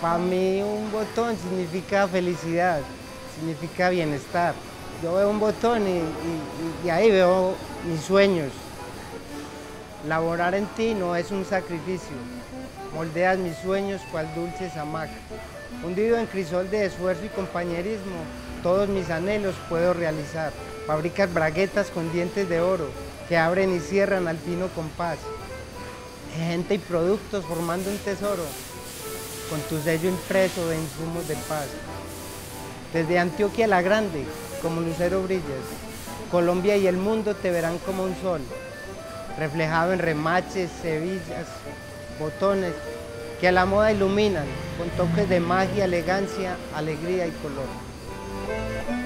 Para mí un botón significa felicidad, significa bienestar. Yo veo un botón y, ahí veo mis sueños. Laborar en ti no es un sacrificio. Moldeas mis sueños cual dulces hamaca. Hundido en crisol de esfuerzo y compañerismo, todos mis anhelos puedo realizar. Fabricas braguetas con dientes de oro que abren y cierran al fino compás. Gente y productos formando un tesoro con tu sello impreso de insumos de paz. Desde Antioquia la Grande, como lucero brillas, Colombia y el mundo te verán como un sol, reflejado en remaches, hebillas, botones, que a la moda iluminan con toques de magia, elegancia, alegría y color.